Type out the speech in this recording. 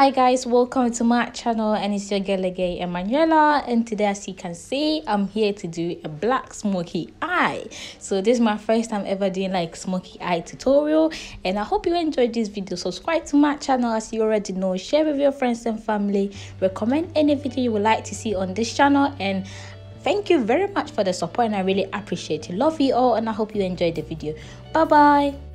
Hi guys, welcome to my channel and it's your girl again, Emmanuella and today as you can see, I'm here to do a black smoky eye. So this is my first time ever doing like smoky eye tutorial and I hope you enjoyed this video. Subscribe to my channel as you already know, share with your friends and family, recommend any video you would like to see on this channel and thank you very much for the support and I really appreciate it. Love you all and I hope you enjoyed the video. Bye bye.